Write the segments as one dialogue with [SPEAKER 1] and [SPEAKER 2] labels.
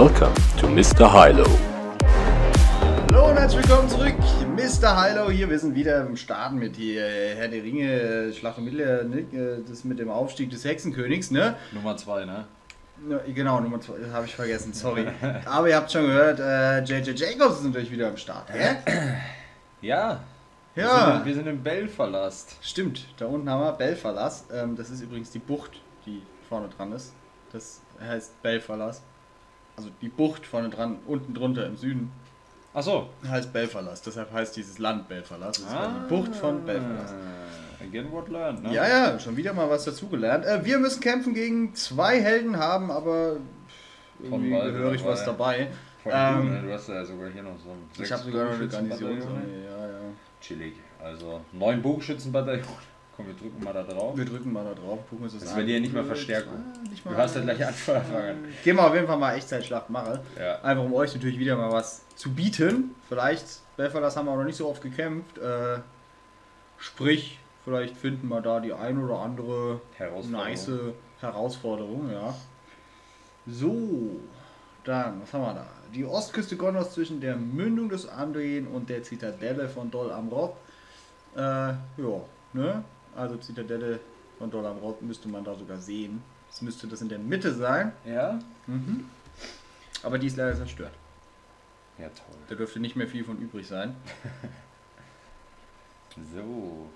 [SPEAKER 1] Welcome to Mr. Hilo.
[SPEAKER 2] Hallo und herzlich willkommen zurück. Mr. Hilo hier. Wir sind wieder im Starten mit hier Herr der Ringe, Schlacht um Mittelerde, ne? das mit dem Aufstieg des Hexenkönigs, ne?
[SPEAKER 3] Nummer zwei, ne?
[SPEAKER 2] Ja, Genau, Nummer 2, habe ich vergessen, sorry. Aber ihr habt schon gehört, äh, JJ Jacobs ist natürlich wieder am Start, hä?
[SPEAKER 3] Ja. Wir
[SPEAKER 2] Ja,
[SPEAKER 3] sind, wir sind im Belfast.
[SPEAKER 2] stimmt. Da unten haben wir Belfalas. Ähm, das ist übrigens die Bucht, die vorne dran ist. Das heißt Belfalas. Also die Bucht vorne dran, unten drunter im Süden,
[SPEAKER 3] Ach so.
[SPEAKER 2] heißt Belfalas. Deshalb heißt dieses Land Belfalas. Das ist die Bucht von Belfalas.
[SPEAKER 3] Ah, Again what learned, ne?
[SPEAKER 2] Ja, ja, schon wieder mal was dazugelernt. Äh, wir müssen kämpfen gegen zwei Helden, haben aber irgendwie
[SPEAKER 3] beiden
[SPEAKER 2] gehörig was dabei. Ähm,
[SPEAKER 3] ne? Du hast ja sogar hier noch so ein
[SPEAKER 2] Ich habe sogar noch eine. Garnison. Ja, ja.
[SPEAKER 3] Chillig. Also neun Bogenschützenbataillon. Komm, wir drücken mal da drauf.
[SPEAKER 2] Wir drücken mal da drauf, gucken uns das,
[SPEAKER 3] Das
[SPEAKER 2] an.
[SPEAKER 3] ist bei dir nicht mal Verstärkung.
[SPEAKER 2] Ah, nicht
[SPEAKER 3] Du
[SPEAKER 2] mal-
[SPEAKER 3] hast ja gleich Anfang.
[SPEAKER 2] Gehen wir auf jeden Fall mal Echtzeitschlacht machen.
[SPEAKER 3] Ja.
[SPEAKER 2] Einfach um euch natürlich wieder mal was zu bieten. Vielleicht, Belfast haben wir auch noch nicht so oft gekämpft. Äh, sprich, vielleicht finden wir da die ein oder andere
[SPEAKER 3] Herausforderung.
[SPEAKER 2] nice Herausforderung, ja. So, dann, was haben wir da? Die Ostküste Gondors zwischen der Mündung des Andrien und der Zitadelle von Dol Amroth. Äh, ja, ne? Also Zitadelle von Dol Amroth müsste man da sogar sehen. Es müsste das in der Mitte sein.
[SPEAKER 3] Ja?
[SPEAKER 2] Mhm. Aber die ist leider zerstört.
[SPEAKER 3] Ja, toll.
[SPEAKER 2] Da dürfte nicht mehr viel von übrig sein.
[SPEAKER 3] So.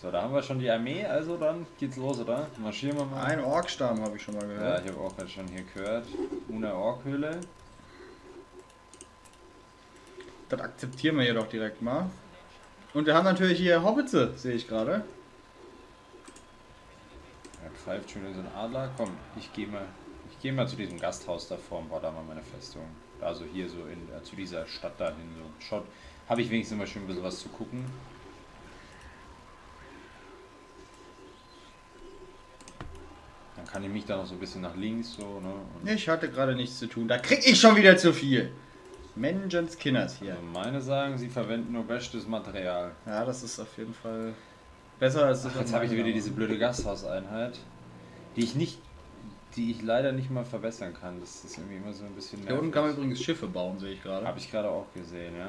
[SPEAKER 3] So, da haben wir schon die Armee, also dann geht's los, oder? Marschieren wir mal.
[SPEAKER 2] Ein Orkstamm habe ich schon mal
[SPEAKER 3] Ja,
[SPEAKER 2] gehört.
[SPEAKER 3] ich habe auch gerade schon hier gehört. Una Orkhöhle.
[SPEAKER 2] Das akzeptieren wir jedoch direkt mal. Und wir haben natürlich hier Hobbitze, sehe ich gerade.
[SPEAKER 3] Pfeift schon wie so ein Adler. Komm, ich gehe mal, ich gehe mal zu diesem Gasthaus da vorne, war da mal meine Festung. Also hier so in, äh, zu dieser Stadt dahin so. Schaut, habe ich wenigstens immer schön ein bisschen was zu gucken. Dann kann ich mich da noch so ein bisschen nach links so, ne? Und
[SPEAKER 2] Ich hatte gerade nichts zu tun. Da krieg ich schon wieder zu viel. Menschens Kinders hier.
[SPEAKER 3] also meine sagen, sie verwenden nur bestes Material.
[SPEAKER 2] Ja, das ist auf jeden Fall besser als das.
[SPEAKER 3] Ach, jetzt habe ich wieder diese blöde Gasthauseinheit, die ich nicht, die ich leider nicht mal verbessern kann. Das ist irgendwie immer so ein bisschen
[SPEAKER 2] Hier unten kann man übrigens Schiffe bauen, sehe ich gerade.
[SPEAKER 3] Habe ich gerade auch gesehen, ja.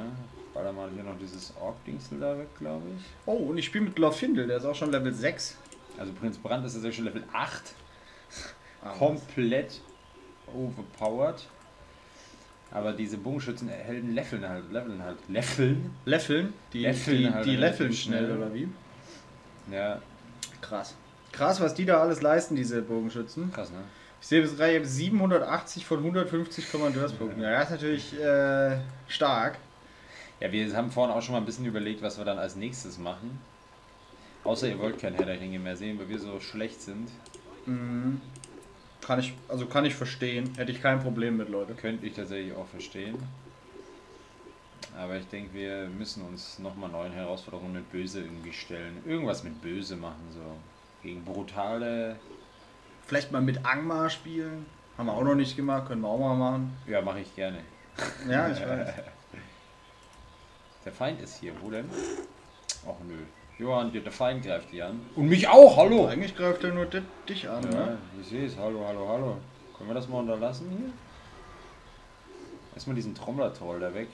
[SPEAKER 3] Baller mal hier noch dieses Ork-Dingsel da weg, glaube ich.
[SPEAKER 2] Oh, und ich spiele mit Glorfindel, der ist auch schon Level 6.
[SPEAKER 3] Also Prinz Brand ist jetzt schon Level 8.
[SPEAKER 2] Ah,
[SPEAKER 3] Komplett overpowered. Aber diese Bogenschützen-Helden leveln halt, leveln halt. Leveln?
[SPEAKER 2] Leveln? Die,
[SPEAKER 3] Leveln
[SPEAKER 2] die,
[SPEAKER 3] halt
[SPEAKER 2] die leveln schnell. oder wie?
[SPEAKER 3] Ja,
[SPEAKER 2] Krass. Krass, was die da alles leisten, diese Bogenschützen.
[SPEAKER 3] krass, ne?
[SPEAKER 2] Ich sehe bis gerade 780 von 150 Kommandeurspunkten. Ja, das ist natürlich äh, stark.
[SPEAKER 3] Ja, wir haben vorhin auch schon mal ein bisschen überlegt, was wir dann als nächstes machen. Außer ihr wollt kein Herr der Ringe mehr sehen, weil wir so schlecht sind.
[SPEAKER 2] Mhm. Kann ich, also kann ich verstehen. Hätte ich kein Problem mit, Leute.
[SPEAKER 3] Könnte ich tatsächlich auch verstehen. Aber ich denke, wir müssen uns nochmal neuen Herausforderungen mit Böse irgendwie stellen. Irgendwas mit Böse machen, so. Gegen brutale.
[SPEAKER 2] Vielleicht mal mit Angmar spielen. Haben wir auch noch nicht gemacht, können wir auch mal machen.
[SPEAKER 3] Ja, mache ich gerne.
[SPEAKER 2] Ja, ich weiß.
[SPEAKER 3] Der Feind ist hier, wo denn? Ach nö. Johann, der der Feind greift die an. Und mich auch, hallo!
[SPEAKER 2] Eigentlich greift er nur di- dich an,
[SPEAKER 3] Ja,
[SPEAKER 2] ne?
[SPEAKER 3] ich sehe es. Hallo, hallo, hallo. Können wir das mal unterlassen hier? Erstmal diesen Trommler-Troll da weg.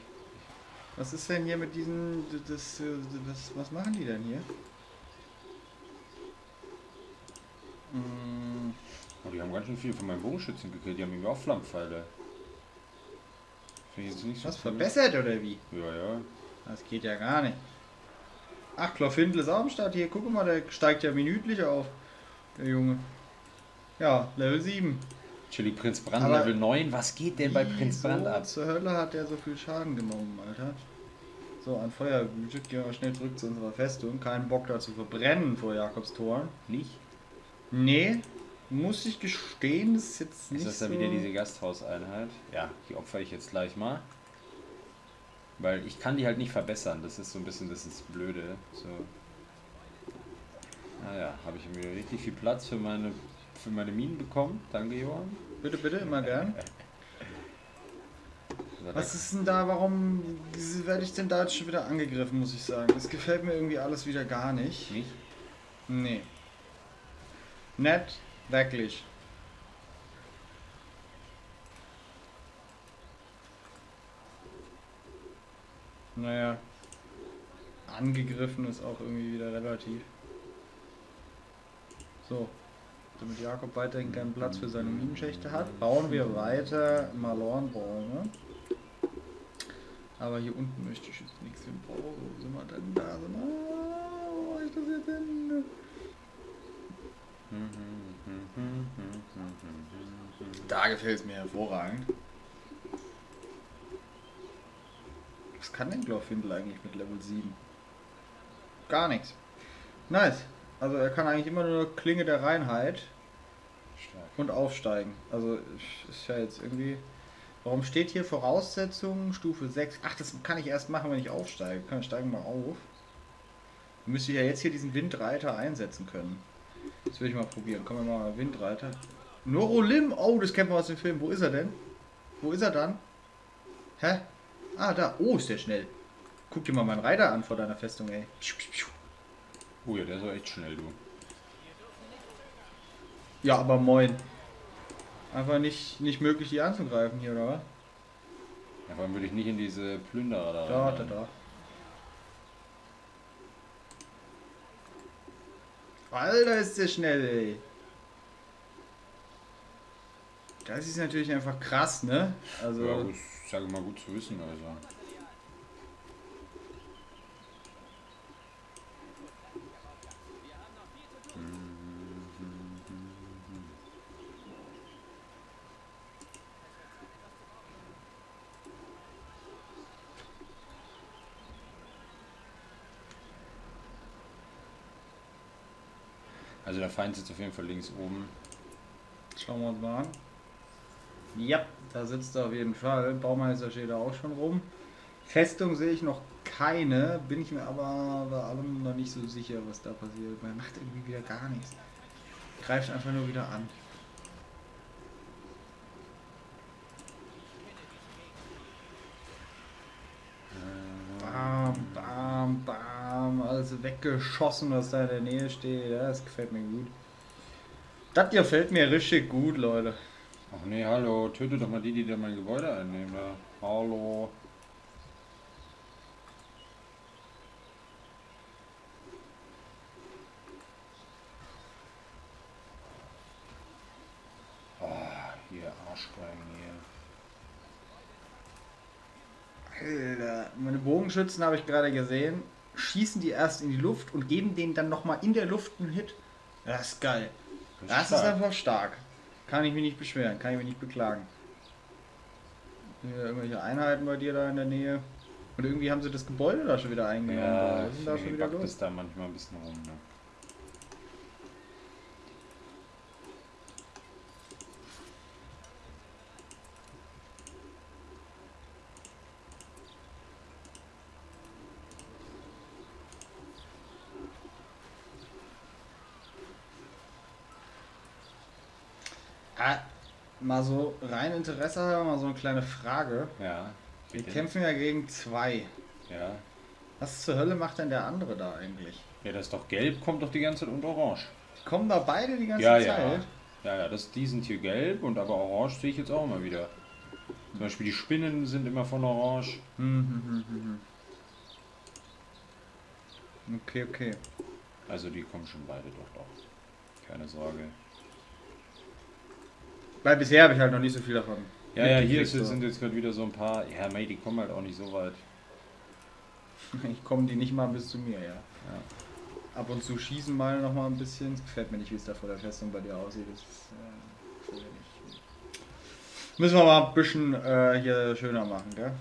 [SPEAKER 2] Was ist denn hier mit diesen. Das, äh, das, was machen die denn hier?
[SPEAKER 3] Oh, die haben ganz schön viel von meinen Bogenschützen gekillt. Die haben irgendwie auch Flammpfeile. Finde ich jetzt nicht so
[SPEAKER 2] Was verbessert oder wie?
[SPEAKER 3] Ja, ja.
[SPEAKER 2] Das geht ja gar nicht. Ach, Klofindel ist auch am Start hier. Guck mal, der steigt ja minütlich auf. Der Junge. Ja, Level 7.
[SPEAKER 3] Chili Prinz Brand
[SPEAKER 2] Aber
[SPEAKER 3] Level 9. Was geht denn bei Prinz Brand ab?
[SPEAKER 2] zur Hölle hat der so viel Schaden genommen, Alter? So, an Feuer wütet. Gehen wir schnell zurück zu unserer Festung. Keinen Bock da zu verbrennen vor Jakobstoren.
[SPEAKER 3] Nicht?
[SPEAKER 2] Nee, muss ich gestehen, ist jetzt nicht
[SPEAKER 3] Ist das dann
[SPEAKER 2] so...
[SPEAKER 3] wieder diese Gasthauseinheit? Ja, die opfer ich jetzt gleich mal. Weil ich kann die halt nicht verbessern. Das ist so ein bisschen das ist Blöde. So. Naja, habe ich mir richtig viel Platz für meine, für meine Minen bekommen. Danke, Johann.
[SPEAKER 2] Bitte, bitte, immer gern. Was ist denn da, warum werde ich denn da jetzt schon wieder angegriffen, muss ich sagen? Das gefällt mir irgendwie alles wieder gar nicht.
[SPEAKER 3] Nicht?
[SPEAKER 2] Nee. Nicht wirklich. Naja, angegriffen ist auch irgendwie wieder relativ. So, damit Jakob weiterhin keinen Platz für seine Minenschächte hat, bauen wir weiter Malornbäume. Aber hier unten möchte ich jetzt nichts hinbauen. Wo sind wir denn da? Wo ist das jetzt hin? Da gefällt es mir hervorragend. Was kann denn Glorfindel eigentlich mit Level 7? Gar nichts. Nice. Also er kann eigentlich immer nur Klinge der Reinheit
[SPEAKER 3] Stark.
[SPEAKER 2] und aufsteigen. Also ist ja jetzt irgendwie. Warum steht hier Voraussetzungen Stufe 6? Ach, das kann ich erst machen, wenn ich aufsteige. Kann ich steigen mal auf. Dann müsste ich ja jetzt hier diesen Windreiter einsetzen können. Das will ich mal probieren. Kommen wir mal Windreiter. Norolim! Oh, das kennt man aus dem Film. Wo ist er denn? Wo ist er dann? Hä? Ah, da. Oh, ist der schnell. Guck dir mal meinen Reiter an vor deiner Festung, ey.
[SPEAKER 3] Oh ja, der ist auch echt schnell, du.
[SPEAKER 2] Ja, aber moin. Einfach nicht, nicht möglich, die anzugreifen hier, oder was?
[SPEAKER 3] Ja, vor allem würde ich nicht in diese Plünderer da
[SPEAKER 2] Da,
[SPEAKER 3] rein.
[SPEAKER 2] da, da. Alter, ist der schnell, ey. Das ist natürlich einfach krass, ne? Also,
[SPEAKER 3] Ja, gut, ich sage mal gut zu wissen, also. Feind sitzt auf jeden Fall links oben.
[SPEAKER 2] schauen wir uns mal an. Ja, da sitzt er auf jeden Fall. Baumeister steht da auch schon rum. Festung sehe ich noch keine, bin ich mir aber bei allem noch nicht so sicher, was da passiert. Man macht irgendwie wieder gar nichts. Greift einfach nur wieder an. Weggeschossen, was da in der Nähe steht. Das gefällt mir gut. Das gefällt mir richtig gut, Leute.
[SPEAKER 3] Ach nee, hallo, töte doch mal die, die da mein Gebäude einnehmen. Da. Hallo. Ah, hier hier.
[SPEAKER 2] Alter, meine Bogenschützen habe ich gerade gesehen. Schießen die erst in die Luft und geben denen dann nochmal in der Luft einen Hit. Das ist geil. Das ist einfach stark. Kann ich mich nicht beschweren, kann ich mich nicht beklagen. Hier irgendwelche Einheiten bei dir da in der Nähe. Und irgendwie haben sie das Gebäude da schon wieder eingenommen.
[SPEAKER 3] Ja,
[SPEAKER 2] ist denn da schon wieder los?
[SPEAKER 3] es da manchmal ein bisschen rum. Ne?
[SPEAKER 2] Ah, mal so rein Interesse halber, mal so eine kleine Frage.
[SPEAKER 3] Ja.
[SPEAKER 2] Wir
[SPEAKER 3] bitte.
[SPEAKER 2] kämpfen ja gegen zwei.
[SPEAKER 3] Ja.
[SPEAKER 2] Was zur Hölle macht denn der andere da eigentlich?
[SPEAKER 3] Ja, das ist doch gelb, kommt doch die ganze Zeit und orange.
[SPEAKER 2] Die kommen da beide die ganze
[SPEAKER 3] Ja,
[SPEAKER 2] Zeit.
[SPEAKER 3] ja. Ja, ja, das, die sind hier gelb und aber orange sehe ich jetzt auch immer wieder. Zum Beispiel die Spinnen sind immer von orange.
[SPEAKER 2] Hm, hm, hm. Okay, okay.
[SPEAKER 3] Also die kommen schon beide doch doch. Keine Sorge.
[SPEAKER 2] Weil bisher habe ich halt noch nicht so viel davon.
[SPEAKER 3] Ja, ja, hier ist, sind jetzt gerade wieder so ein paar. Ja, mei, die kommen halt auch nicht so weit.
[SPEAKER 2] Ich komme die nicht mal bis zu mir, ja.
[SPEAKER 3] Ja.
[SPEAKER 2] Ab und zu schießen mal noch mal ein bisschen. Es gefällt mir nicht, wie es da vor der Festung bei dir aussieht. Das ist, äh. Müssen wir mal ein bisschen äh, hier schöner machen, gell?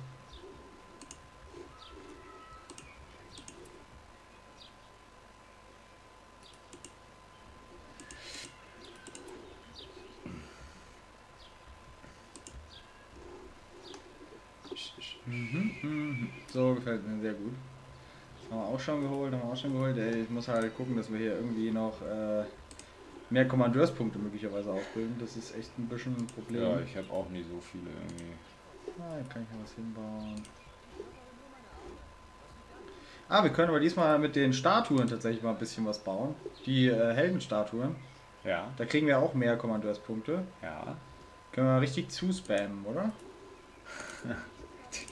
[SPEAKER 2] Mhm. So gefällt mir sehr gut. Das haben wir auch schon geholt, haben wir auch schon geholt. Ey, ich muss halt gucken, dass wir hier irgendwie noch äh, mehr Kommandeurspunkte möglicherweise aufbilden. Das ist echt ein bisschen ein Problem.
[SPEAKER 3] Ja, ich habe auch nie so viele irgendwie.
[SPEAKER 2] Ah, hier kann ich mal was hinbauen. Ah, wir können aber diesmal mit den Statuen tatsächlich mal ein bisschen was bauen. Die äh, Heldenstatuen.
[SPEAKER 3] Ja,
[SPEAKER 2] Da kriegen wir auch mehr Kommandeurspunkte.
[SPEAKER 3] ja.
[SPEAKER 2] Können wir richtig zuspammen, oder?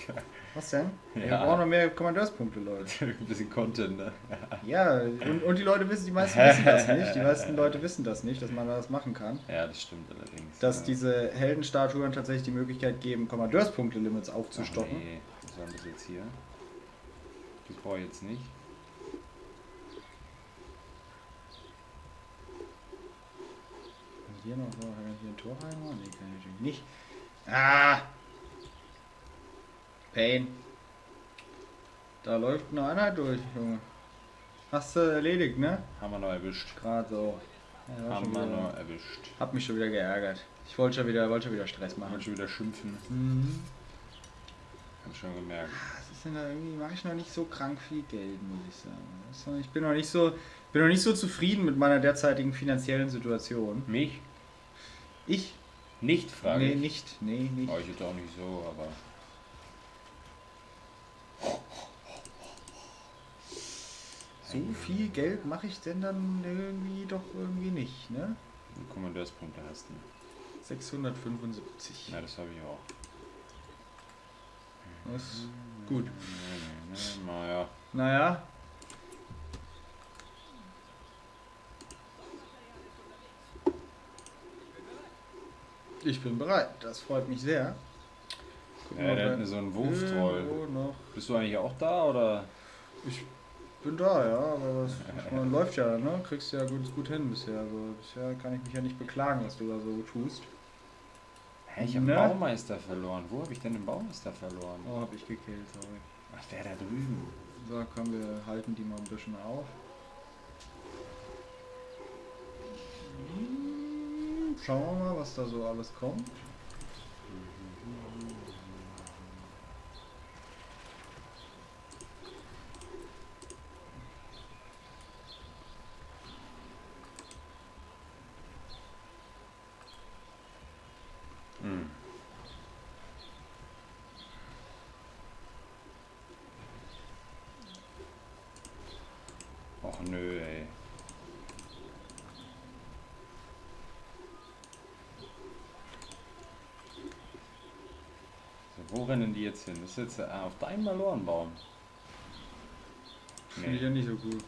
[SPEAKER 2] Was denn? Wir
[SPEAKER 3] Ja.
[SPEAKER 2] brauchen noch mehr Kommandeurspunkte, Leute.
[SPEAKER 3] Ein bisschen Content, ne?
[SPEAKER 2] Ja, und, und die Leute wissen, die meisten wissen das nicht. Die meisten Leute wissen das nicht, dass man das machen kann.
[SPEAKER 3] Ja, das stimmt allerdings.
[SPEAKER 2] Dass
[SPEAKER 3] ja.
[SPEAKER 2] diese Heldenstatuen tatsächlich die Möglichkeit geben, Kommandeurspunkte-Limits
[SPEAKER 3] Ach,
[SPEAKER 2] aufzustocken.
[SPEAKER 3] nee. Was war das jetzt hier? Das brauche ich jetzt nicht.
[SPEAKER 2] Hier noch, hier ein Tor reinmachen? Nee, kann ich natürlich nicht. Ah! Pain. Da läuft eine Einheit durch, Junge. Hast du erledigt, ne?
[SPEAKER 3] Haben wir noch erwischt.
[SPEAKER 2] Gerade so. Ja,
[SPEAKER 3] Haben wir noch erwischt.
[SPEAKER 2] Hab mich schon wieder geärgert. Ich wollte schon wieder, wollte schon wieder Stress
[SPEAKER 3] Machen
[SPEAKER 2] machen.
[SPEAKER 3] schon wieder schimpfen.
[SPEAKER 2] Mhm.
[SPEAKER 3] Hab schon gemerkt.
[SPEAKER 2] Das ist ja irgendwie, mache ich noch nicht so krank viel Geld, muss ich sagen. Ich bin noch nicht so, bin noch nicht so zufrieden mit meiner derzeitigen finanziellen Situation.
[SPEAKER 3] Mich?
[SPEAKER 2] Ich?
[SPEAKER 3] Nicht, frage
[SPEAKER 2] nee,
[SPEAKER 3] ich.
[SPEAKER 2] nicht. Nee, nicht.
[SPEAKER 3] Ich jetzt auch nicht so, aber.
[SPEAKER 2] So viel Geld mache ich denn dann irgendwie doch irgendwie nicht, ne?
[SPEAKER 3] Du Kommandeurspunkte hast du.
[SPEAKER 2] 675.
[SPEAKER 3] Ja, das habe ich auch.
[SPEAKER 2] Das ist gut.
[SPEAKER 3] Naja.
[SPEAKER 2] Naja. Ich bin bereit. Das freut mich sehr. Gucken
[SPEAKER 3] Ja,
[SPEAKER 2] wir
[SPEAKER 3] der
[SPEAKER 2] mal,
[SPEAKER 3] hat mir so einen Wurftroll. Bist du eigentlich auch da oder?
[SPEAKER 2] Ich bin da, ja, aber ich meine, läuft ja, ne? Kriegst ja gut, gut hin bisher. Also bisher kann ich mich ja nicht beklagen, was du da so tust.
[SPEAKER 3] Hä, ich habe
[SPEAKER 2] Ne?
[SPEAKER 3] einen Baumeister verloren. Wo habe ich denn den Baumeister verloren?
[SPEAKER 2] Oh, hab ich gekillt, sorry.
[SPEAKER 3] Ach, der da drüben.
[SPEAKER 2] So, komm, wir halten die mal ein bisschen auf. Schauen wir mal, was da so alles kommt.
[SPEAKER 3] Hm. Och nö, ey. So, wo rennen die jetzt hin? Das ist jetzt äh, auf deinem Malorenbaum.
[SPEAKER 2] Finde ich ja nicht so gut.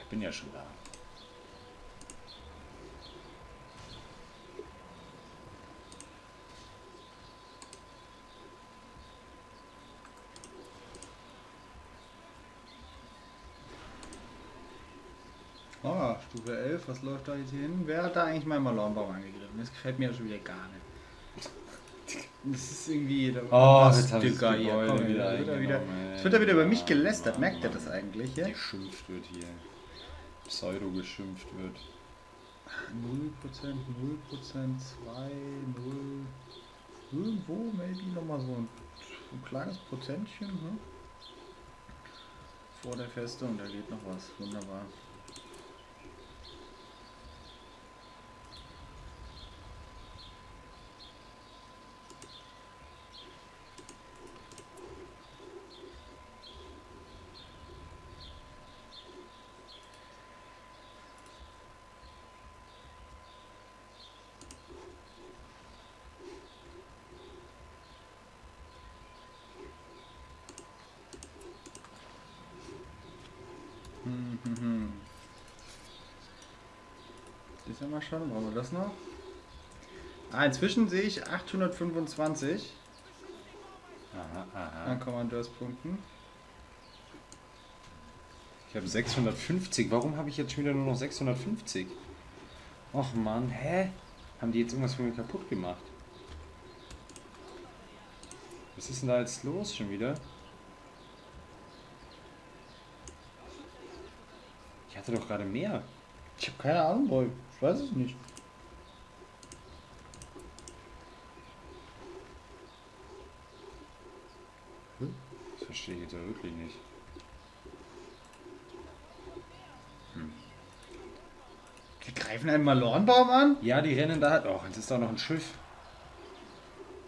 [SPEAKER 3] Ich bin ja schon da.
[SPEAKER 2] Ah, Stufe 11, was läuft da jetzt hier hin? Wer hat da eigentlich meinen Malonbaum angegriffen? Das gefällt mir ja schon wieder gar nicht. Das ist irgendwie. Da
[SPEAKER 3] Oh, jetzt hab ich das
[SPEAKER 2] hier, komm,
[SPEAKER 3] wieder
[SPEAKER 2] er wieder, jetzt wird er wieder über mich gelästert. Merkt er
[SPEAKER 3] Mann,
[SPEAKER 2] das eigentlich? Ja?
[SPEAKER 3] Geschimpft wird hier. Pseudo geschimpft wird.
[SPEAKER 2] 0%, 0%, 2, 0. Irgendwo, maybe nochmal so ein, ein kleines Prozentchen. Ne? Vor der Festung, da geht noch was. Wunderbar. Ja mal schon, brauchen wir das noch? Ah, inzwischen sehe ich 825
[SPEAKER 3] Aha, aha.
[SPEAKER 2] an Kommandeurspunkten.
[SPEAKER 3] Ich habe 650. Warum habe ich jetzt schon wieder nur noch 650? Och Mann, hä? Haben die jetzt irgendwas von mir kaputt gemacht? Was ist denn da jetzt los schon wieder? Ich hatte doch gerade mehr.
[SPEAKER 2] Ich habe keine Ahnung, Boy. Ich weiß es nicht.
[SPEAKER 3] Das verstehe ich jetzt ja wirklich nicht.
[SPEAKER 2] Die greifen einen Malornbaum an?
[SPEAKER 3] Ja, die rennen da halt. Oh, das ist doch noch ein Schiff.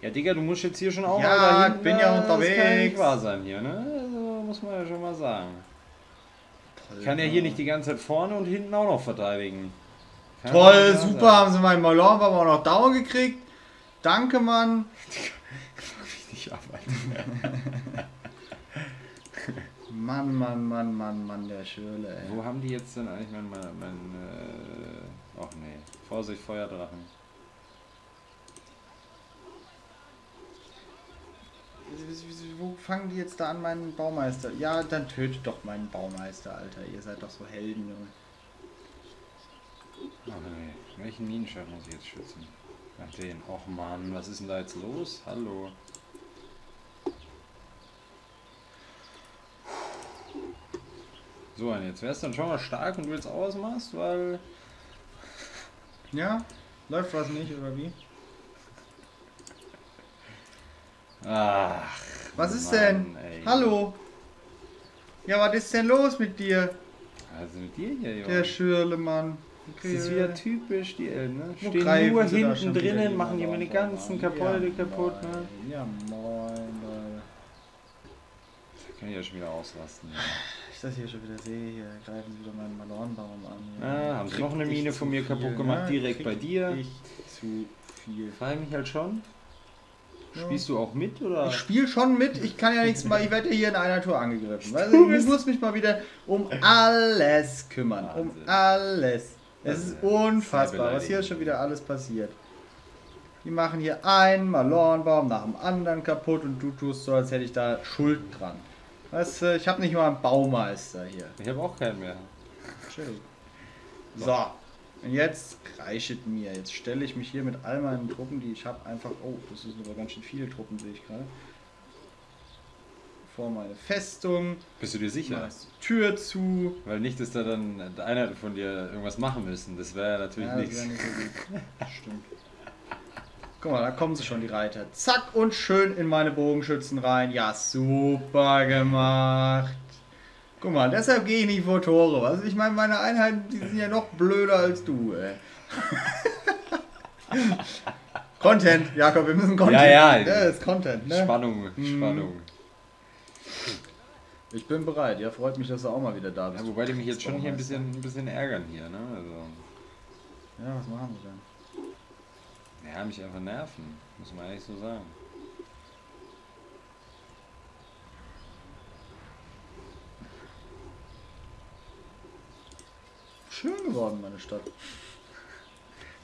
[SPEAKER 3] Ja, Digga, du musst jetzt hier schon auch
[SPEAKER 2] Ja,
[SPEAKER 3] mal dahin.
[SPEAKER 2] ich bin ja
[SPEAKER 3] Das kann ja nicht
[SPEAKER 2] unterwegs.
[SPEAKER 3] wahr sein hier, ne? Also, muss man ja schon mal sagen. Ich kann ja hier nicht die ganze Zeit vorne und hinten auch noch verteidigen. Kann
[SPEAKER 2] Toll,
[SPEAKER 3] ja nicht
[SPEAKER 2] super,
[SPEAKER 3] sein.
[SPEAKER 2] haben sie meinen Malon aber auch noch down gekriegt. Danke, Mann.
[SPEAKER 3] Ich arbeite.
[SPEAKER 2] Mann, Mann, Mann, Mann, Mann, der Schürle, ey.
[SPEAKER 3] Wo haben die jetzt denn eigentlich mein, mein, mein äh, ach nee, Vorsicht, Feuerdrachen.
[SPEAKER 2] Wo fangen die jetzt da an, meinen Baumeister? Ja, dann tötet doch meinen Baumeister, Alter. Ihr seid doch so Helden, Junge.
[SPEAKER 3] Ach nee, welchen Minenschaft muss ich jetzt schützen? Ach den, och Mann, was ist denn da jetzt los? Hallo. So, und jetzt wärst du dann schon mal stark und willst auch was machst, weil...
[SPEAKER 2] Ja? Läuft was nicht, oder wie?
[SPEAKER 3] Ach,
[SPEAKER 2] Was ist
[SPEAKER 3] Mann,
[SPEAKER 2] denn?
[SPEAKER 3] ey.
[SPEAKER 2] Hallo? Ja, was ist denn los mit dir?
[SPEAKER 3] Also mit dir hier, Junge.
[SPEAKER 2] Der Schürle, Mann.
[SPEAKER 3] Das ist wieder typisch, die Elben, ne?
[SPEAKER 2] Wo
[SPEAKER 3] Stehen nur hinten drinnen,
[SPEAKER 2] die
[SPEAKER 3] machen die meine
[SPEAKER 2] voran?
[SPEAKER 3] ganzen
[SPEAKER 2] ja,
[SPEAKER 3] kaputt, ne?
[SPEAKER 2] Ja, moin, Leute.
[SPEAKER 3] Da kann ich ja schon wieder ausrasten. Ja.
[SPEAKER 2] Ich das hier schon wieder sehe, hier greifen sie wieder meinen Malornbaum an. hier.
[SPEAKER 3] Ah, haben sie noch eine Mine von mir
[SPEAKER 2] viel,
[SPEAKER 3] kaputt gemacht,
[SPEAKER 2] ne?
[SPEAKER 3] direkt bei dir.
[SPEAKER 2] Ich zu viel.
[SPEAKER 3] Frage mich halt schon.
[SPEAKER 2] Ja.
[SPEAKER 3] Spielst du auch mit oder?
[SPEAKER 2] Ich spiele schon mit, ich kann ja nichts mal, ich werde ja hier in einer Tour angegriffen. Du, ich muss mich mal wieder um alles kümmern. Um
[SPEAKER 3] Wahnsinn.
[SPEAKER 2] alles. Es ist unfassbar, was hier schon wieder alles passiert. Die machen hier einen Malornbaum nach dem anderen kaputt und du tust so, als hätte ich da Schuld dran. Weißt du, ich habe nicht mal einen Baumeister hier.
[SPEAKER 3] Ich habe auch keinen mehr.
[SPEAKER 2] Chill. So, und jetzt reichet mir. Jetzt stelle ich mich hier mit all meinen Truppen, die ich habe, einfach. Oh, das sind aber ganz schön viele Truppen, sehe ich gerade. Vor meine Festung.
[SPEAKER 3] Bist du dir sicher?
[SPEAKER 2] Mach die Tür zu.
[SPEAKER 3] Weil nicht, dass da dann einer von dir irgendwas machen müssen. Das wäre ja natürlich
[SPEAKER 2] Ja,
[SPEAKER 3] nichts.
[SPEAKER 2] nicht so. Stimmt. Guck mal, da kommen sie schon, die Reiter. Zack und schön in meine Bogenschützen rein. Ja, super gemacht. Guck mal, deshalb gehe ich nicht vor Tore. Was? Ich meine, meine Einheiten, die sind ja noch blöder als du, ey. Content, Jakob, wir müssen Content.
[SPEAKER 3] Ja, ja.
[SPEAKER 2] Das ist Content, ne?
[SPEAKER 3] Spannung,
[SPEAKER 2] Mhm.
[SPEAKER 3] Spannung.
[SPEAKER 2] Ich bin bereit. Ja, freut mich, dass du auch mal wieder da bist.
[SPEAKER 3] Ja, wobei die mich jetzt schon hier ein bisschen, ein bisschen ärgern hier, ne? Also,
[SPEAKER 2] Ja, was machen sie denn?
[SPEAKER 3] ja, mich einfach nerven. Muss man ehrlich so sagen.
[SPEAKER 2] Schön geworden, meine Stadt.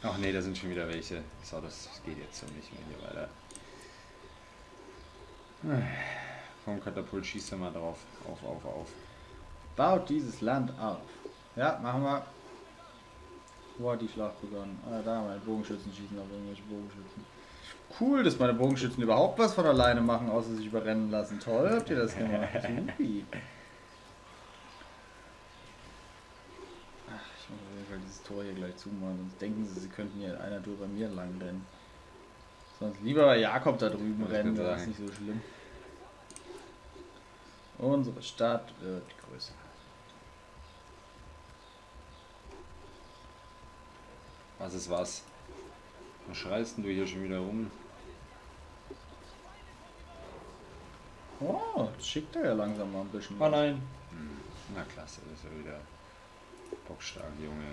[SPEAKER 3] Ach nee, da sind schon wieder welche. So, das geht jetzt so nicht mehr hier weiter. Vom Katapult schießt er mal drauf. Auf, auf, auf.
[SPEAKER 2] Baut dieses Land auf. Ja, machen wir. Wo hat die Schlacht begonnen? Ah, da, meine Bogenschützen schießen auf irgendwelche Bogenschützen. Cool, dass meine Bogenschützen überhaupt was von alleine machen, außer sich überrennen lassen. Toll, habt ihr das gemacht. Supi. Ach, ich muss auf jeden Fall dieses Tor hier gleich zumachen, sonst denken sie, sie könnten hier in einer Tour bei mir lang rennen. Sonst lieber bei Jakob da drüben rennen, das ist nicht so schlimm. Unsere Stadt wird größer.
[SPEAKER 3] Was ist was? Was schreist denn du hier schon wieder rum?
[SPEAKER 2] Oh, das schickt er ja langsam mal ein bisschen.
[SPEAKER 3] Oh nein. Na klasse, das ist ja wieder bockstark, Junge.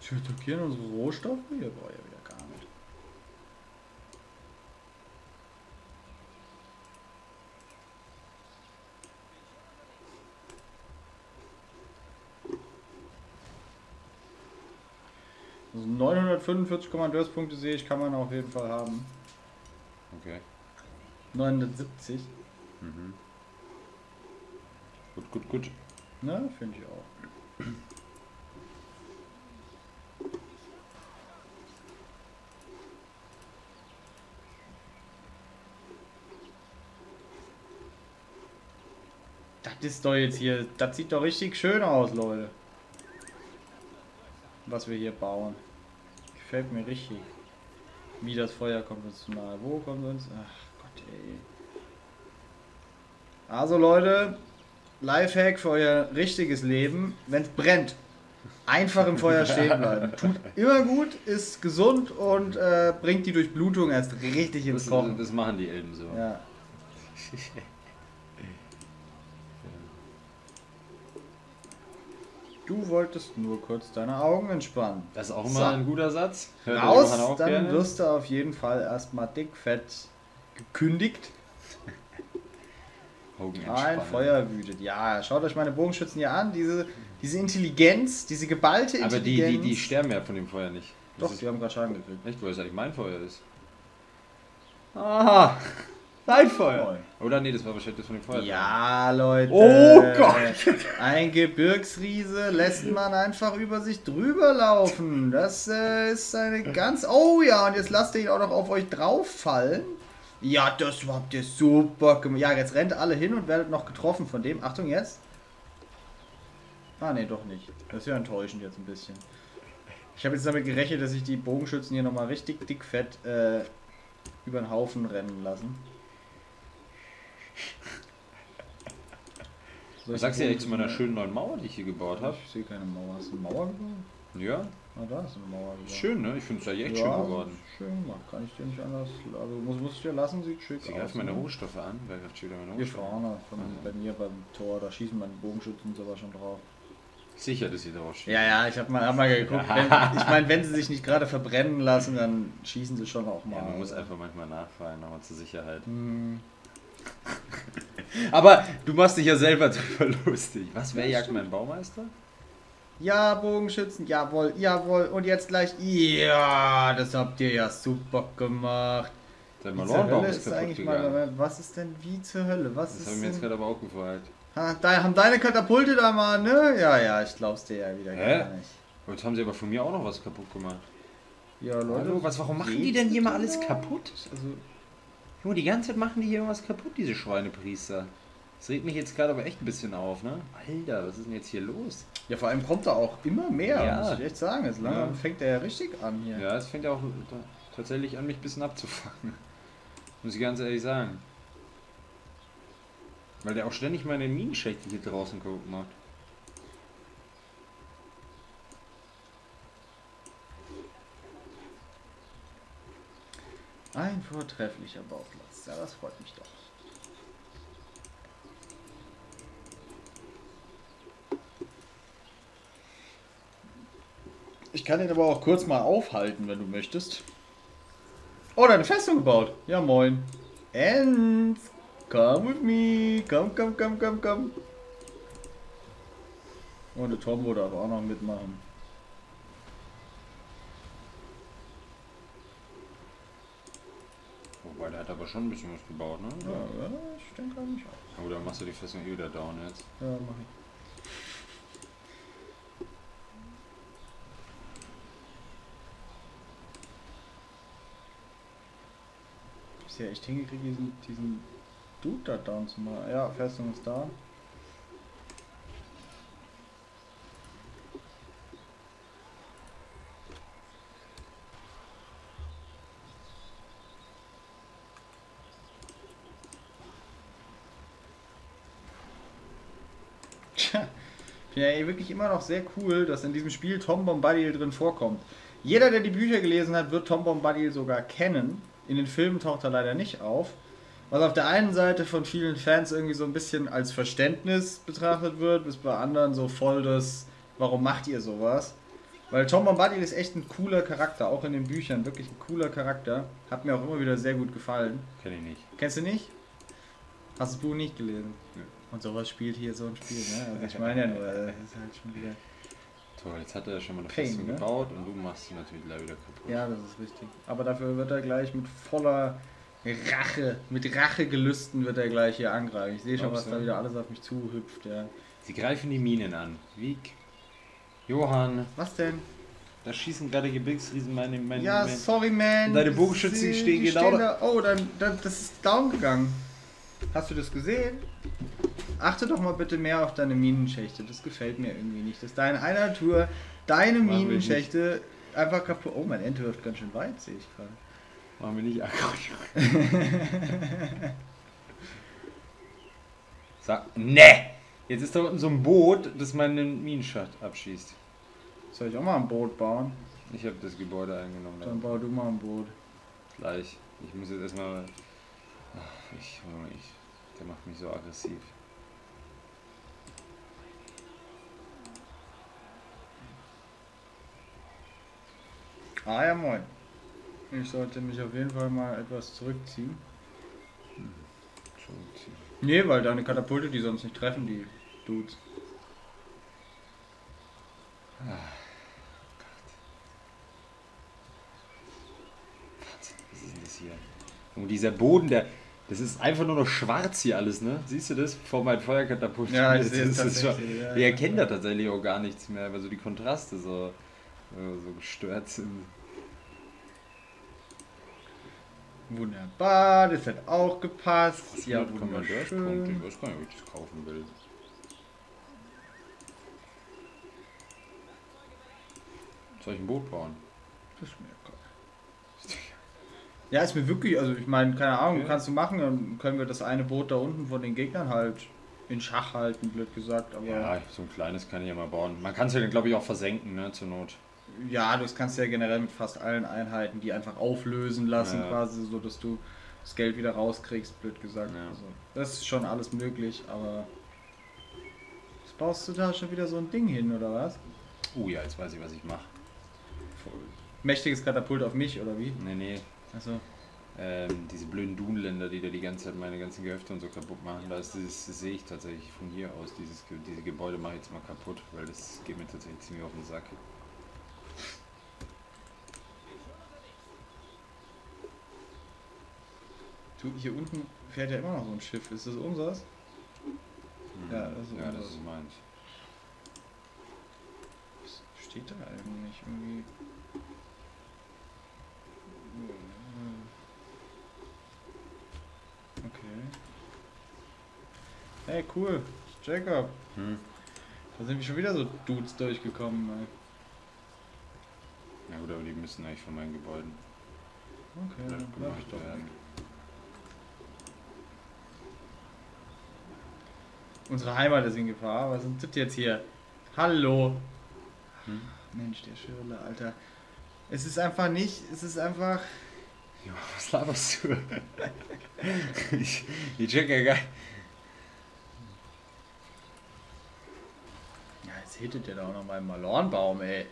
[SPEAKER 2] Sie attackieren unsere Rohstoffe? Hier brauche ich ja wieder gar nicht. Also 945 Kommandeurspunkte sehe ich, kann man auf jeden Fall haben.
[SPEAKER 3] Okay.
[SPEAKER 2] 970,
[SPEAKER 3] Mhm. Gut, gut, gut.
[SPEAKER 2] ne, finde ich auch. Das ist doch jetzt hier, das sieht doch richtig schön aus, Leute. Was wir hier bauen. Gefällt mir richtig. Wie das Feuer kommt uns zu nahe. Wo kommt uns? Ach Gott, ey. Also Leute, Lifehack für euer richtiges Leben, wenn es brennt, einfach im Feuer stehen bleiben. Tut immer gut, ist gesund und äh, bringt die Durchblutung erst richtig ins
[SPEAKER 3] Das,
[SPEAKER 2] Kochen.
[SPEAKER 3] das machen die Elben so.
[SPEAKER 2] Ja. Du wolltest nur kurz deine Augen entspannen.
[SPEAKER 3] Das ist auch
[SPEAKER 2] So.
[SPEAKER 3] immer ein guter Satz. Hört
[SPEAKER 2] Raus, dann
[SPEAKER 3] gerne.
[SPEAKER 2] wirst du auf jeden Fall erstmal dickfett gekündigt.
[SPEAKER 3] Hogan
[SPEAKER 2] Ein. Feuer wütet. Ja, schaut euch meine Bogenschützen hier an. Diese, diese Intelligenz, diese geballte
[SPEAKER 3] Aber die,
[SPEAKER 2] Intelligenz.
[SPEAKER 3] die, die sterben ja von dem Feuer nicht. Das
[SPEAKER 2] Doch, die haben gerade Schaden gekriegt.
[SPEAKER 3] echt, wo es eigentlich mein Feuer ist. Aha! Dein Feuer! Oder nee, das war wahrscheinlich das von dem Feuer.
[SPEAKER 2] Ja, Leute.
[SPEAKER 3] Oh Gott.
[SPEAKER 2] Ein Gebirgsriese lässt man einfach über sich drüber laufen. Das äh, ist eine ganz. Oh ja, und jetzt lasst ihr ihn auch noch auf euch drauf fallen. Ja, das habt ihr super gemacht. Ja, jetzt rennt alle hin und werdet noch getroffen von dem. Achtung jetzt. Ah, nee, doch nicht. Das ist ja enttäuschend jetzt ein bisschen. Ich habe jetzt damit gerechnet, dass ich die Bogenschützen hier nochmal richtig dickfett äh, über den Haufen rennen lassen.
[SPEAKER 3] Was
[SPEAKER 2] ich
[SPEAKER 3] sagst du eigentlich zu meiner schönen neuen Mauer, die ich hier gebaut habe?
[SPEAKER 2] Ich sehe keine Mauer. Hast du eine Mauer gebaut?
[SPEAKER 3] Ja,
[SPEAKER 2] Ah, da ist eine Mauer gebaut.
[SPEAKER 3] schön, ne? Ich finde es ja echt schön geworden.
[SPEAKER 2] Schön gemacht. Kann ich dir nicht anders. Also muss, muss ich dir lassen, sieht schick
[SPEAKER 3] Sie
[SPEAKER 2] aus.
[SPEAKER 3] greifen meine
[SPEAKER 2] ne?
[SPEAKER 3] Rohstoffe an. Wer greift schon wieder meine
[SPEAKER 2] Hier
[SPEAKER 3] Rohstoffe an?
[SPEAKER 2] vorne, von, bei mir beim Tor, da schießen meine Bogenschützen sogar schon drauf.
[SPEAKER 3] Sicher, dass sie drauf stehen.
[SPEAKER 2] Ja, ja, ich habe mal, hab mal geguckt. Wenn, ich meine, wenn sie sich nicht gerade verbrennen lassen, dann schießen sie schon auch mal.
[SPEAKER 3] Ja, man muss einfach manchmal nachfallen, aber zur Sicherheit.
[SPEAKER 2] Hm,
[SPEAKER 3] Aber du machst dich ja selber drüber lustig. Was, wer
[SPEAKER 2] Ja,
[SPEAKER 3] jagt meinen Baumeister?
[SPEAKER 2] Ja, Bogenschützen, jawohl, jawohl. Und jetzt gleich. Ja, das habt ihr ja super gemacht.
[SPEAKER 3] Der Malornbaum ist
[SPEAKER 2] ist eigentlich
[SPEAKER 3] gegangen.
[SPEAKER 2] mal. Was ist denn wie zur Hölle? Was
[SPEAKER 3] Das
[SPEAKER 2] ist
[SPEAKER 3] habe ich mir jetzt gerade aber auch gefragt.
[SPEAKER 2] ha, da, Haben deine Katapulte da mal, ne? Ja, ja, ich glaub's dir ja wieder
[SPEAKER 3] Hä?
[SPEAKER 2] gar nicht.
[SPEAKER 3] Jetzt haben sie aber von mir auch noch was kaputt gemacht.
[SPEAKER 2] Ja, Leute.
[SPEAKER 3] Hallo, was, warum machen die denn hier mal alles kaputt?
[SPEAKER 2] Also,
[SPEAKER 3] Junge, die ganze Zeit machen die hier irgendwas kaputt, diese Schweinepriester. Das regt mich jetzt gerade aber echt ein bisschen auf, ne? Alter, was ist denn jetzt hier los?
[SPEAKER 2] ja, vor allem kommt da auch immer mehr,
[SPEAKER 3] Ja.
[SPEAKER 2] muss ich echt sagen. Jetzt langsam
[SPEAKER 3] Ja.
[SPEAKER 2] fängt er ja richtig an hier.
[SPEAKER 3] Ja, es fängt ja auch tatsächlich an, mich ein bisschen abzufangen. Muss ich ganz ehrlich sagen. Weil der auch ständig meine Minenschächte hier draußen kaputt macht.
[SPEAKER 2] Ein vortrefflicher Bauplatz. Ja, das freut mich doch. Ich kann ihn aber auch kurz mal aufhalten, wenn du möchtest. Oh, deine Festung gebaut. Ja, moin. Enz, come with me. Komm, komm, komm, komm, komm. Und der Tombo darf auch noch mitmachen.
[SPEAKER 3] Wobei, der hat aber schon ein bisschen was gebaut, ne?
[SPEAKER 2] Ja, ja ich denke eigentlich auch.
[SPEAKER 3] Oder machst du die Festung eh wieder down jetzt?
[SPEAKER 2] Ja, mach ich. Ist ja echt hingekriegt, diesen, diesen Dude da down zu machen. Ja, Festung ist da. Tja, ich finde ja wirklich immer noch sehr cool, dass in diesem Spiel Tom Bombadil drin vorkommt. Jeder, der die Bücher gelesen hat, wird Tom Bombadil sogar kennen. In den Filmen taucht er leider nicht auf. Was auf der einen Seite von vielen Fans irgendwie so ein bisschen als Verständnis betrachtet wird, bis bei anderen so voll das, warum macht ihr sowas? Weil Tom Bombadil ist echt ein cooler Charakter, auch in den Büchern, wirklich ein cooler Charakter. Hat mir auch immer wieder sehr gut gefallen.
[SPEAKER 3] Kenn ich nicht.
[SPEAKER 2] Kennst du nicht? Hast du das Buch nicht gelesen?
[SPEAKER 3] Nö.
[SPEAKER 2] Und sowas spielt hier so ein Spiel, ne? Also ich meine ja nur, das ist halt schon wieder.
[SPEAKER 3] Toll, jetzt hat er schon mal eine
[SPEAKER 2] Pain,
[SPEAKER 3] Festung
[SPEAKER 2] ne?
[SPEAKER 3] gebaut und du machst sie natürlich gleich wieder kaputt.
[SPEAKER 2] Ja, das ist richtig. Aber dafür wird er gleich mit voller Rache, mit Rachegelüsten wird er gleich hier angreifen. Ich sehe schon,
[SPEAKER 3] Glaubst
[SPEAKER 2] was da wieder alles auf mich zuhüpft, ja.
[SPEAKER 3] Sie greifen die Minen an. Wie? Johann,
[SPEAKER 2] Was denn?
[SPEAKER 3] da schießen gerade Gebirgsriesen meine, meine,
[SPEAKER 2] Ja,
[SPEAKER 3] meine
[SPEAKER 2] sorry, man.
[SPEAKER 3] Deine Bogenschützen stehen genau
[SPEAKER 2] da. Oh, dann, dann, das ist down gegangen. Hast du das gesehen? Achte doch mal bitte mehr auf deine Minenschächte. Das gefällt mir irgendwie nicht. Dass da in einer Tour deine
[SPEAKER 3] Machen
[SPEAKER 2] Minenschächte einfach kaputt. Oh, mein Ente wirft ganz schön weit, sehe ich gerade.
[SPEAKER 3] Machen wir nicht aggro. Sag. Ne! Jetzt ist da unten so ein Boot, das meinen Minenschacht abschießt.
[SPEAKER 2] Soll ich auch mal ein Boot bauen?
[SPEAKER 3] Ich habe das Gebäude eingenommen.
[SPEAKER 2] Dann bau du mal ein Boot.
[SPEAKER 3] Gleich. Ich muss jetzt erstmal. Ich, ich. Der macht mich so aggressiv.
[SPEAKER 2] Ah ja, moin. Ich sollte mich auf jeden Fall mal etwas zurückziehen.
[SPEAKER 3] Zurückziehen.
[SPEAKER 2] Nee, weil deine Katapulte, die sonst nicht treffen, die Dudes.
[SPEAKER 3] Was ist denn das hier? Und dieser Boden, der. Das ist einfach nur noch schwarz hier alles, ne? Siehst du das? Vor meinem Feuerkatapult.
[SPEAKER 2] Ja, ich
[SPEAKER 3] Das
[SPEAKER 2] sehe es
[SPEAKER 3] ist schon-
[SPEAKER 2] ja,
[SPEAKER 3] Ich
[SPEAKER 2] ja.
[SPEAKER 3] erkenne da tatsächlich auch gar nichts mehr, weil so die Kontraste so, äh, so gestört sind.
[SPEAKER 2] Wunderbar, das hat auch gepasst. Ja, wunderschön.
[SPEAKER 3] Ich weiß gar nicht, ob ich das kaufen will. Soll ich ein Boot bauen?
[SPEAKER 2] Das ist mir egal. Ja, ist mir wirklich, also ich meine, keine Ahnung,
[SPEAKER 3] Okay.
[SPEAKER 2] kannst du machen, dann können wir das eine Boot da unten von den Gegnern halt in Schach halten, blöd gesagt, aber ja,
[SPEAKER 3] Ja, so ein kleines kann ich ja mal bauen. Man kann es ja, glaube ich, auch versenken, ne, zur Not.
[SPEAKER 2] Das kannst du ja generell mit fast allen Einheiten, die einfach auflösen lassen,
[SPEAKER 3] Ja.
[SPEAKER 2] quasi, so dass du das Geld wieder rauskriegst, blöd gesagt.
[SPEAKER 3] Ja.
[SPEAKER 2] Also, das ist schon alles möglich, aber was baust du da schon wieder so ein Ding hin, oder was?
[SPEAKER 3] Oh ja, jetzt weiß ich, was ich mache.
[SPEAKER 2] Mächtiges Katapult auf mich, oder wie?
[SPEAKER 3] Nee, nee.
[SPEAKER 2] Also,
[SPEAKER 3] Ähm, diese blöden Dunländer, die da die ganze Zeit meine ganzen Gehöfte und so kaputt machen, da ist dieses, das sehe ich tatsächlich von hier aus. Dieses, diese Gebäude mache ich jetzt mal kaputt, weil das geht mir tatsächlich ziemlich auf den Sack.
[SPEAKER 2] Du, hier unten fährt ja immer noch so ein Schiff, ist das unseres?
[SPEAKER 3] Hm.
[SPEAKER 2] Ja, das ist
[SPEAKER 3] ja, das ist meins.
[SPEAKER 2] Was steht da eigentlich irgendwie? Okay. Hey, cool. Jacob.
[SPEAKER 3] Hm.
[SPEAKER 2] Da sind wir schon wieder so Dudes durchgekommen. Ey.
[SPEAKER 3] Na gut, aber die müssen eigentlich von meinen Gebäuden
[SPEAKER 2] Okay, dann mach ich doch.
[SPEAKER 3] werden.
[SPEAKER 2] Unsere Heimat ist in Gefahr. Was sind das jetzt hier? Hallo.
[SPEAKER 3] Hm?
[SPEAKER 2] Mensch, der Schirle, Alter. Es ist einfach nicht, es ist einfach.
[SPEAKER 3] Ja, was laberst du? ich, ich check ja gar
[SPEAKER 2] Ja, jetzt hittet der da auch noch mal im Malornbaum, ey.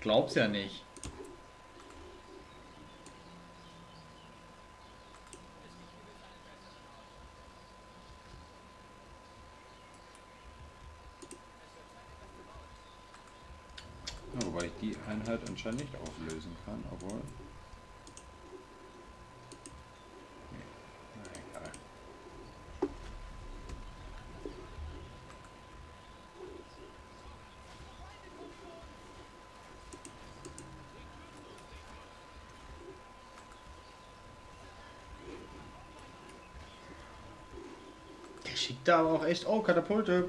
[SPEAKER 2] Glaub's ja nicht.
[SPEAKER 3] Ja, wobei ich die Einheit anscheinend nicht auflösen kann, obwohl.
[SPEAKER 2] Der schickt da aber auch echt. Oh, Katapulte.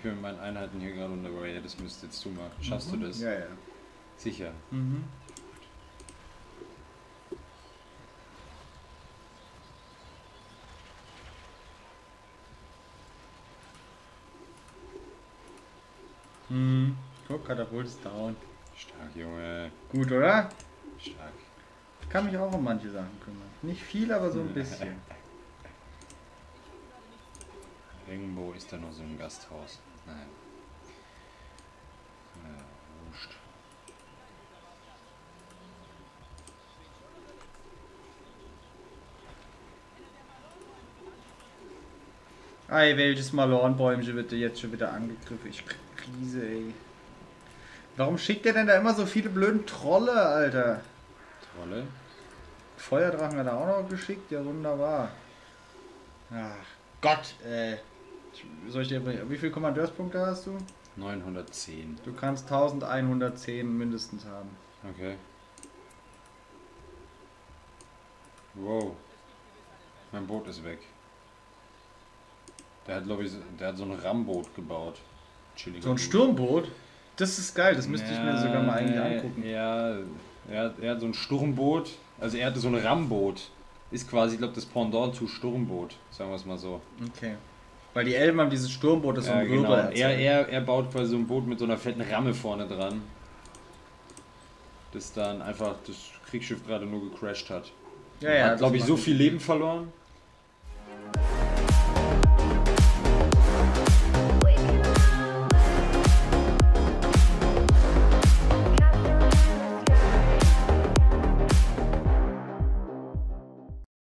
[SPEAKER 3] Ich bin mit meinen Einheiten hier gerade. Ja, das müsst jetzt du mal. Schaffst du das?
[SPEAKER 2] Ja, ja.
[SPEAKER 3] Sicher.
[SPEAKER 2] Mhm. Hm. Guck, Katapult ist down.
[SPEAKER 3] Stark, Junge.
[SPEAKER 2] Gut, oder?
[SPEAKER 3] Stark.
[SPEAKER 2] Ich kann mich auch um manche Sachen kümmern. Nicht viel, aber so ein bisschen.
[SPEAKER 3] Irgendwo ist da noch so ein Gasthaus. Nein. Ja, wurscht.
[SPEAKER 2] Ei, welches Malornbäumchen wird jetzt schon wieder angegriffen? Ich krieg Krise, ey. Warum schickt der denn da immer so viele blöden Trolle, Alter?
[SPEAKER 3] Trolle.
[SPEAKER 2] Feuerdrachen hat er auch noch geschickt, ja wunderbar. Ach Gott, äh. Soll ich dir, wie viele Kommandeurspunkte hast du?
[SPEAKER 3] 910.
[SPEAKER 2] Du kannst 1110 mindestens haben.
[SPEAKER 3] Okay. Wow. Mein Boot ist weg. Der hat, glaube ich, so- der hat so ein Ramboot gebaut. Chilliger
[SPEAKER 2] So ein. Sturmboot? Das ist geil, das müsste ich mir
[SPEAKER 3] Ja,
[SPEAKER 2] sogar mal eigentlich angucken.
[SPEAKER 3] Ja, er hat, er hat so ein Sturmboot. Also er hatte so ein Ramboot. Ist quasi, ich glaube, das Pendant zu Sturmboot. Sagen wir es mal so.
[SPEAKER 2] Okay. Weil die Elben haben dieses Sturmboot, das so
[SPEAKER 3] Ja,
[SPEAKER 2] ein
[SPEAKER 3] genau.
[SPEAKER 2] Wirbel
[SPEAKER 3] Er, er, er baut quasi so ein Boot mit so einer fetten Ramme vorne dran. Das dann einfach das Kriegsschiff gerade nur gecrashed hat.
[SPEAKER 2] ja, ja,
[SPEAKER 3] hat, glaube ich, so viel Leben verloren.